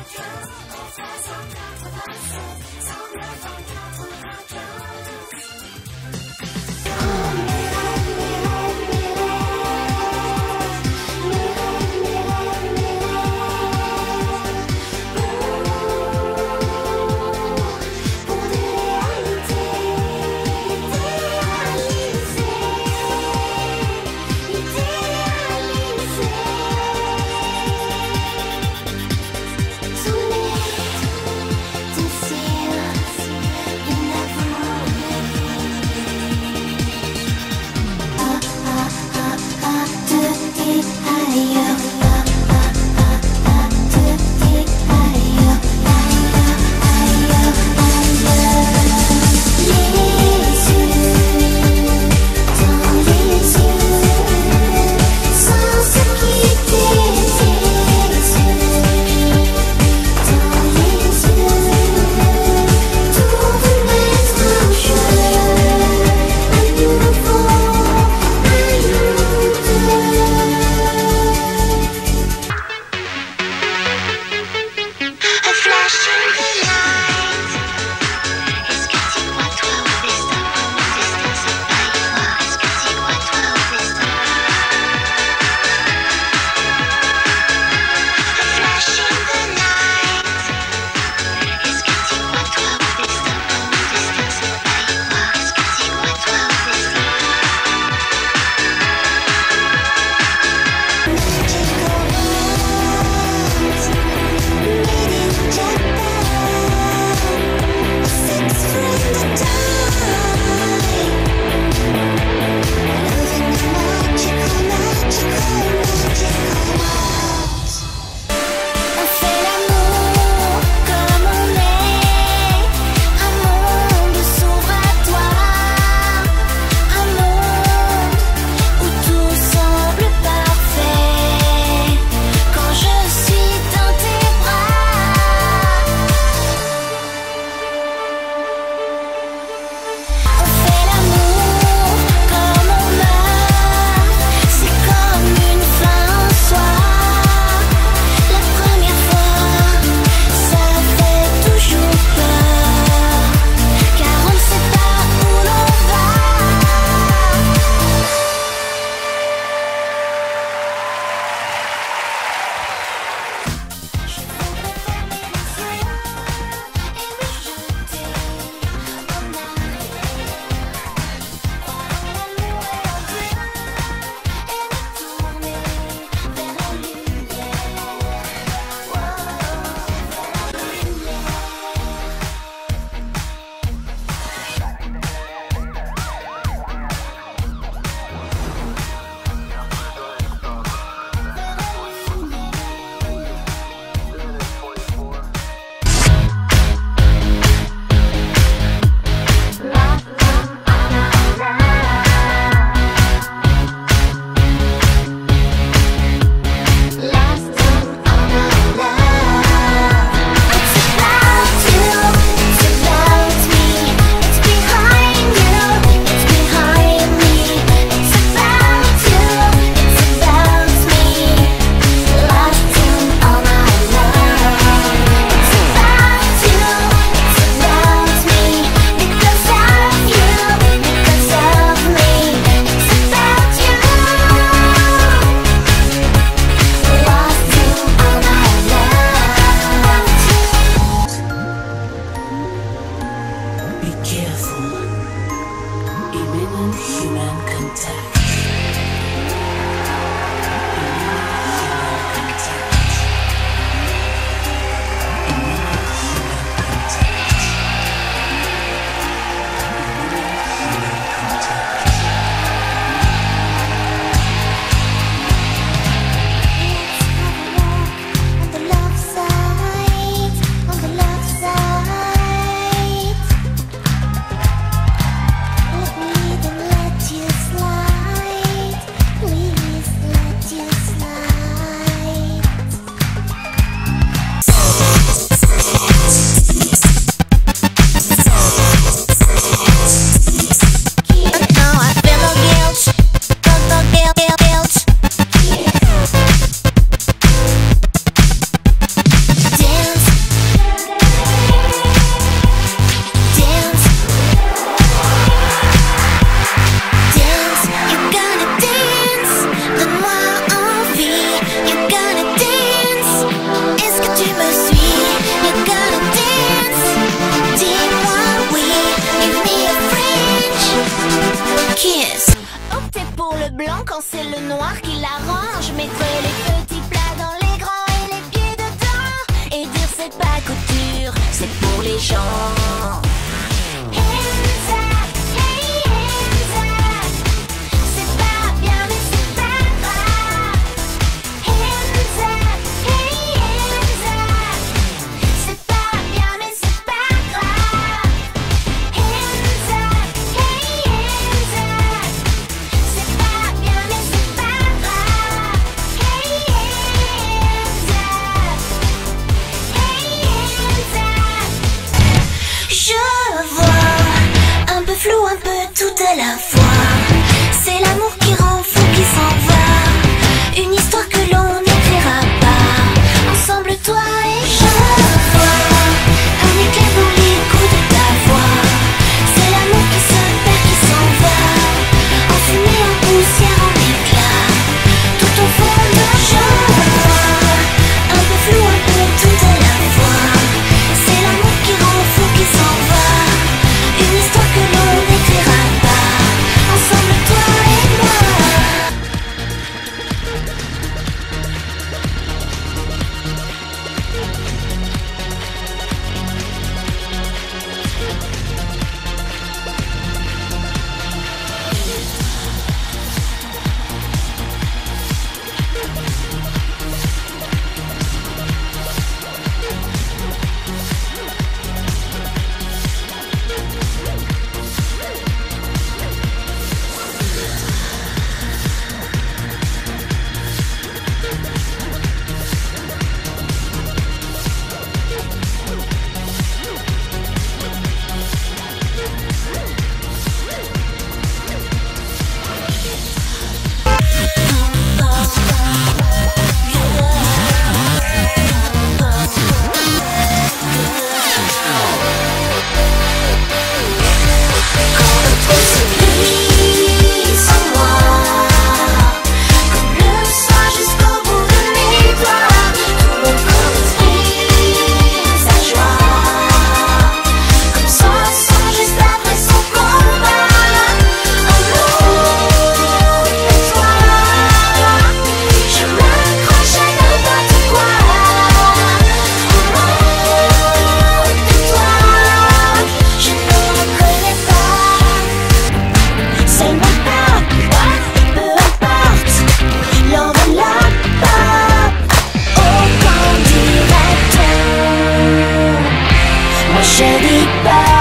Let me then let you slide. les gens. tout à la fois. シェリーバー